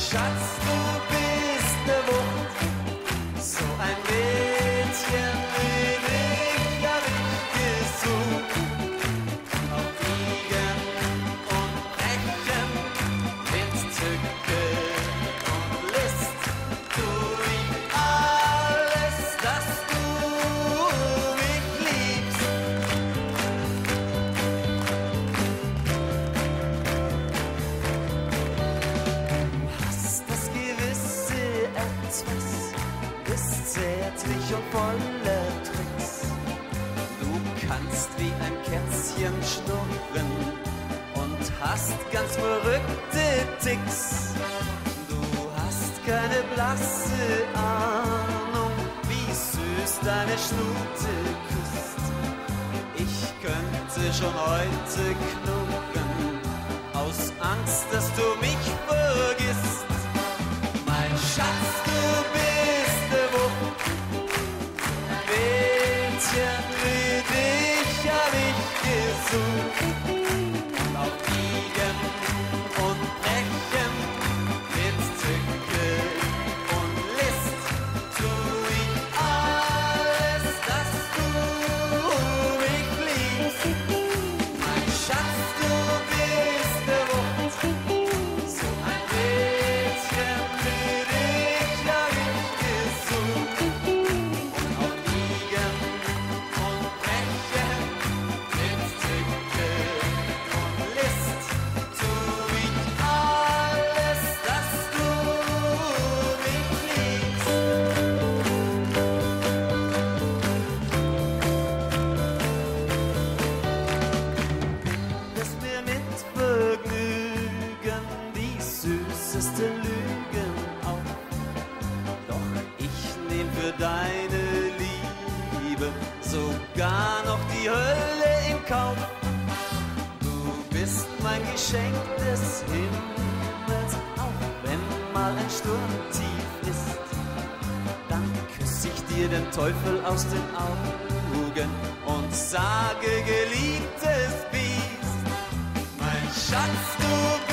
Schatz, du bist zärtlich und voller Tricks. Du kannst wie ein Kätzchen schnurren und hast ganz verrückte Ticks. Du hast keine blasse Ahnung, wie süß deine Schnute küsst. Ich könnte schon heute knurren, aus Angst, dass du mich vergisst. Mein Schatz, azul. Süßeste Lügen auf. Doch ich nehm für deine Liebe sogar noch die Hölle in Kauf. Du bist mein Geschenk des Himmels, auch wenn mal ein Sturm tief ist. Dann küss ich dir den Teufel aus den Augen und sage, geliebtes Biest, mein Schatz, du bist